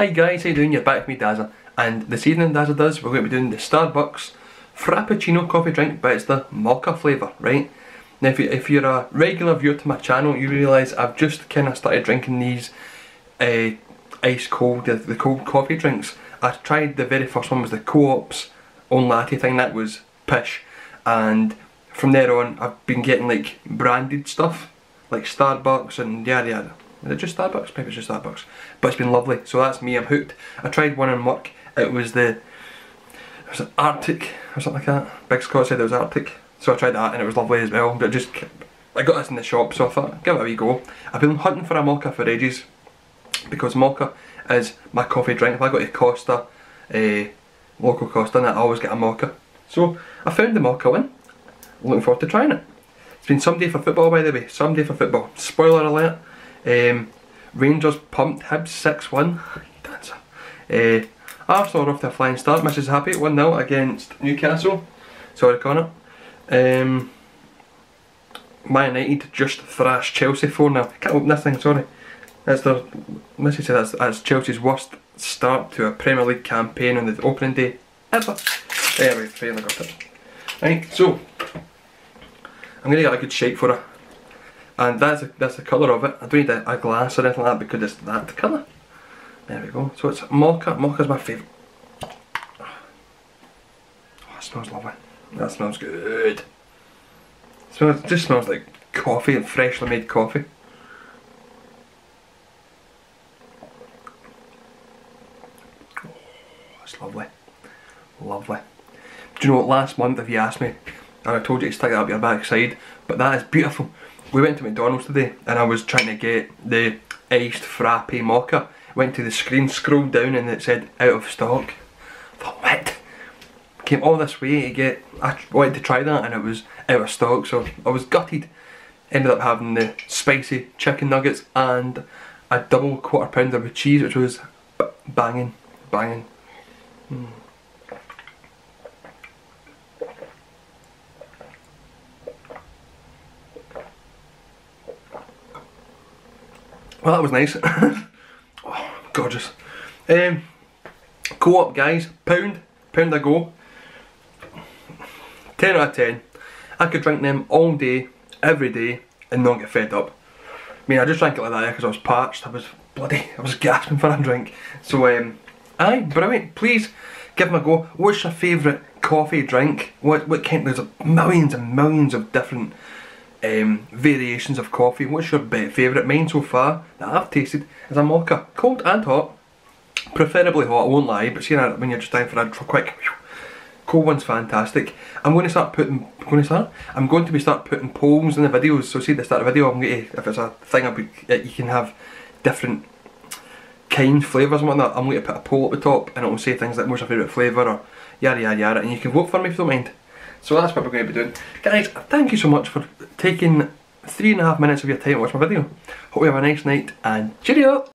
Hi guys, how you doing? You're back with me Dazza and this evening Dazza does, we're going to be doing the Starbucks Frappuccino coffee drink but it's the mocha flavour, right? Now if, you, you're a regular viewer to my channel you realise I've just kind of started drinking these uh, ice cold, the, the cold coffee drinks. I tried the very first one was the Co-op's own latte thing, that was pish and from there on I've been getting like branded stuff like Starbucks and yada yada it just Starbucks? Maybe it's just Starbucks. But it's been lovely. So that's me, I'm hooked. I tried one in work. It was the, it was Arctic or something like that. Big Scott said it was Arctic. So I tried that and it was lovely as well. But just, I got this in the shop so I thought, give it a wee go. I've been hunting for a mocha for ages. Because mocha is my coffee drink. If I go to Costa, uh, local Costa, and I always get a mocha. So I found the mocha one. Looking forward to trying it. It's been some day for football by the way. Some day for football. Spoiler alert. Um, Rangers pumped Hibs 6-1. Dancer. Uh, Arsenal off to a flying start. Mrs Happy 1-0 against Newcastle. Sorry Connor. Um, Man United just thrashed Chelsea 4-0. Can't open this thing, sorry. That's their, Missy said that's, that's Chelsea's worst start to a Premier League campaign on the opening day ever. There we got it. Right, so I'm gonna get a good shake for her and that's that's the colour of it. I don't need a, a, glass or anything like that because it's that colour. There we go. So it's mocha. Mocha's my favourite. Oh, it smells lovely. That smells good. It smells, it just smells like coffee and freshly made coffee. Oh, it's lovely. Lovely. Do you know what, last month if you asked me, and I told you to stick that up your backside, but that is beautiful we went to McDonald's today and I was trying to get the iced frappe mocha. Went to the screen, scrolled down and it said out of stock. thought, what? Came all this way to get, I wanted to try that and it was out of stock so I was gutted. Ended up having the spicy chicken nuggets and a double quarter pounder with cheese which was banging, banging. Mm. Well, that was nice. oh, gorgeous. Um, Co-op guys, pound, pound a go. 10 out of 10. I could drink them all day, every day, and not get fed up. I mean, I just drank it like that because I was parched. I was bloody, I was gasping for a drink. So, um, aye, brilliant. Please give them a go. What's your favourite coffee drink? What, what kind, there's millions and millions of different um, variations of coffee. What's your favourite? Mine so far that I've tasted is a mocha, cold and hot. Preferably hot, I won't lie, but when you're just down for a quick cold one's fantastic. I'm going to start putting, I'm going to start, I'm going to be start putting polls in the videos. So see at the start of the video, I'm going to, if it's a thing, be, you can have different kind flavours and whatnot. I'm going to put a poll at the top and it will say things like what's your favourite flavour or yada yada yada, and you can vote for me if you don't mind. So that's what we're going to be doing. Guys, thank you so much for taking three and a half minutes of your time to watch my video. Hope you have a nice night and cheerio!